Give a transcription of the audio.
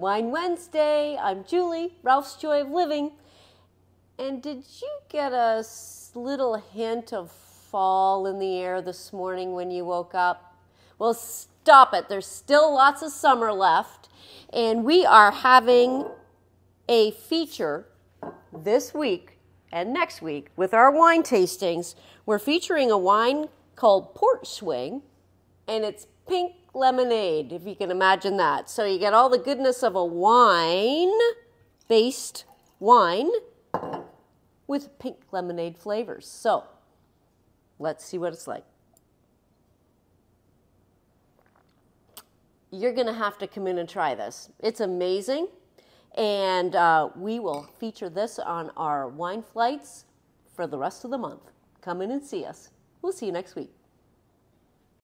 Wine Wednesday. I'm Julie, Ralph's Joy of Living. And did you get a little hint of fall in the air this morning when you woke up? Well, stop it. There's still lots of summer left. And we are having a feature this week and next week with our wine tastings. We're featuring a wine called Port Swing, and it's pink lemonade, if you can imagine that. So you get all the goodness of a wine based wine with pink lemonade flavors. So let's see what it's like. You're going to have to come in and try this. It's amazing. And uh, we will feature this on our wine flights for the rest of the month. Come in and see us. We'll see you next week.